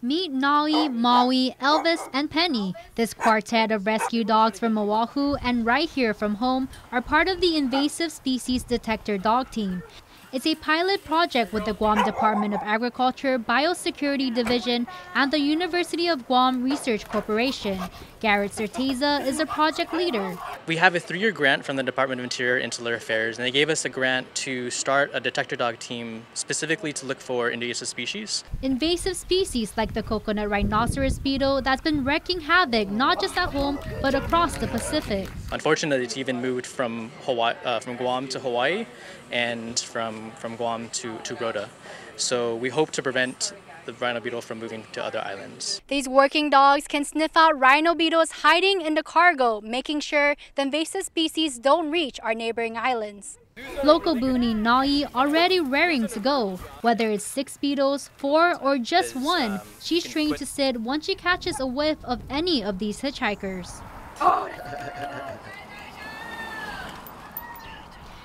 Meet Nolly, Maui, Elvis, and Penny. This quartet of rescue dogs from Oahu and right here from home are part of the Invasive Species Detector Dog Team. It's a pilot project with the Guam Department of Agriculture Biosecurity Division and the University of Guam Research Corporation. Garrett Certeza is a project leader. We have a three-year grant from the Department of Interior Insular Affairs, and they gave us a grant to start a detector dog team specifically to look for invasive species. Invasive species like the coconut rhinoceros beetle that's been wreaking havoc not just at home but across the Pacific. Unfortunately, it's even moved from Hawaii, uh, from Guam to Hawaii, and from from Guam to to Rota. So we hope to prevent the rhino beetle from moving to other islands. These working dogs can sniff out rhino beetles hiding in the cargo, making sure the invasive species don't reach our neighboring islands. Local Boonie Nai already raring to go. Whether it's six beetles, four, or just one, um, she's trained to sit once she catches a whiff of any of these hitchhikers.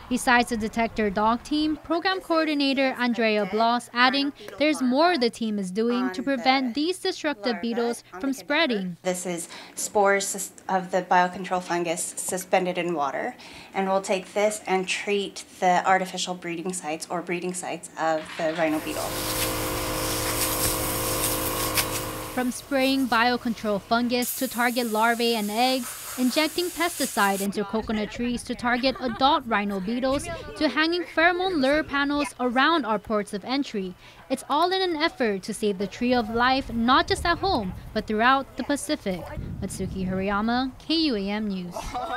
Besides the detector dog team, program coordinator Andrea Bloss adding there's more the team is doing to prevent these destructive beetles from spreading. This is spores of the biocontrol fungus suspended in water, and we'll take this and treat the artificial breeding sites or breeding sites of the rhino beetle. From spraying biocontrol fungus to target larvae and eggs, injecting pesticide into coconut trees to target adult rhino beetles, to hanging pheromone lure panels around our ports of entry. It's all in an effort to save the tree of life not just at home, but throughout the Pacific. Matsuki Hariyama, KUAM News.